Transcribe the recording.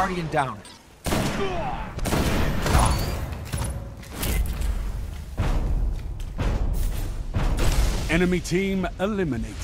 Guardian down. Enemy team eliminated.